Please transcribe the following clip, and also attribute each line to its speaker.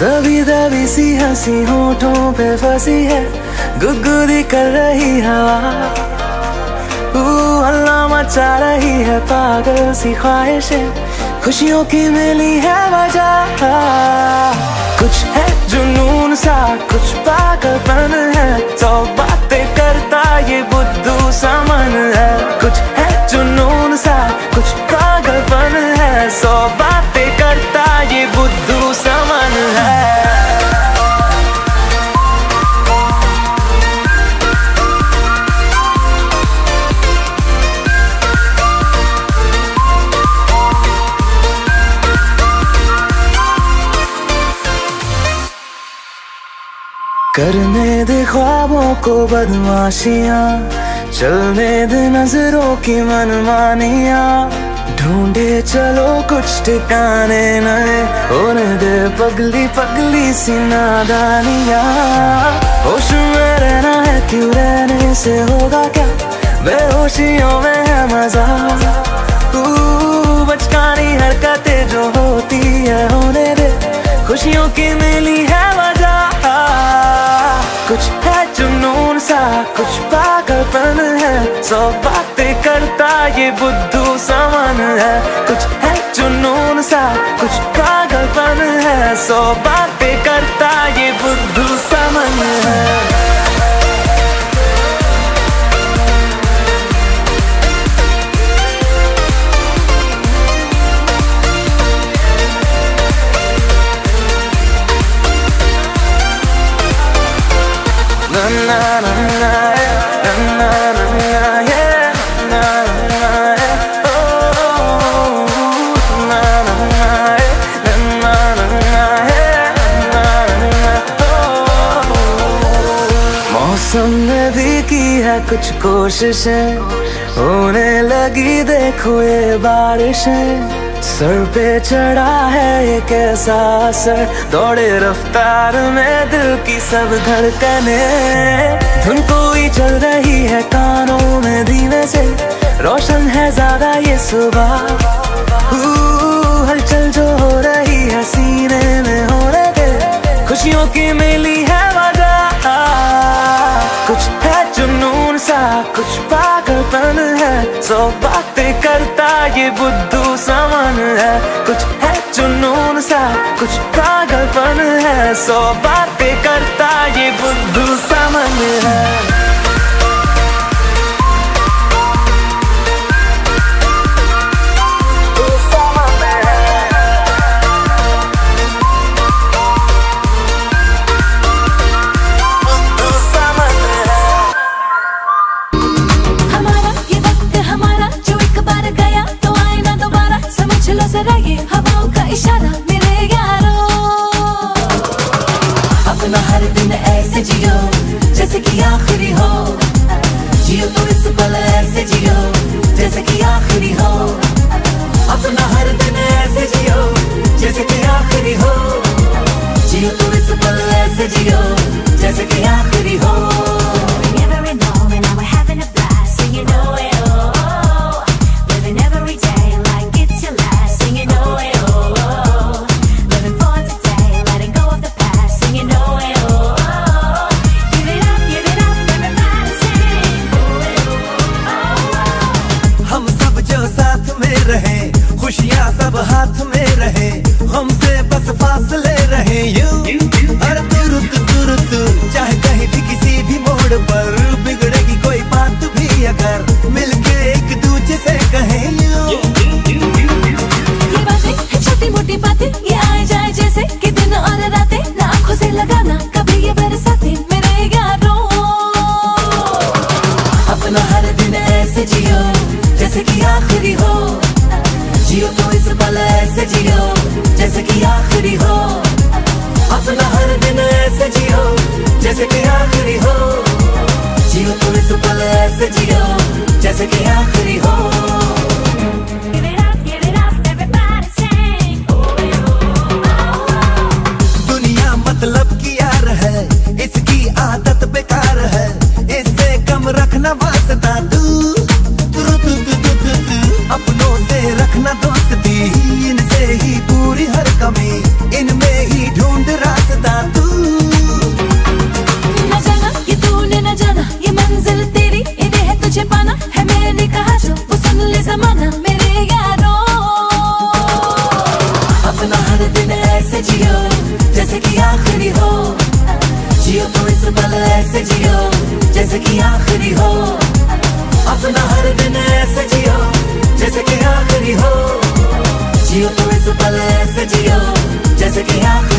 Speaker 1: दबी दबी सी हँसी होठों पे फंसी है, गुदगुदी कर रही हवा। अल्लाह मचा रही है पागल सी ख्वाहिशें, खुशियों की मिली है वजह। कुछ है जुनून सा, कुछ पागलपन करने दे ख्वाबों को बदमाशियाँ, चलने दे नज़रों की मनमानिया। ढूंढे चलो कुछ ठिकाने नए, होने दे पगली पगली सी नादानिया। होश में रहना है क्यों रहने से होगा क्या? बेहोशियों में है मज़ा। बचकानी हरकतें जो होती है, होने दे खुशियों की मिली कुछ पागलपन है, सौ बातें करता ये बुद्धू समन है। कुछ है जुनून सा, कुछ पागलपन है, सौ बातें करता ये बुद्धू समन है। मौसम कुछ कोशिशें होने लगी देखो ये बारिशें सर पे चढ़ा है ये कैसा असर। दौड़े रफ्तार में दिल की सब धड़कने। धुन कोई चल रही है कानों में धीमे से। रोशन है ज़्यादा ये सुबह। हलचल जो हो रही है सीने में हो रहे खुशियों की कुछ पागलपन है, सौ बातें करता ये बुद्धू सामान है। कुछ है चुनून सा, कुछ पागलपन है, सौ बातें करता रखना की आखिरी हो
Speaker 2: अपना हर दिन ऐसे जियो, जैसे की आखिरी हो। जियो तो इस पल ऐसे जियो, जैसे की रहा जियो तो इस पल ऐसे जियो। जैसे कि हो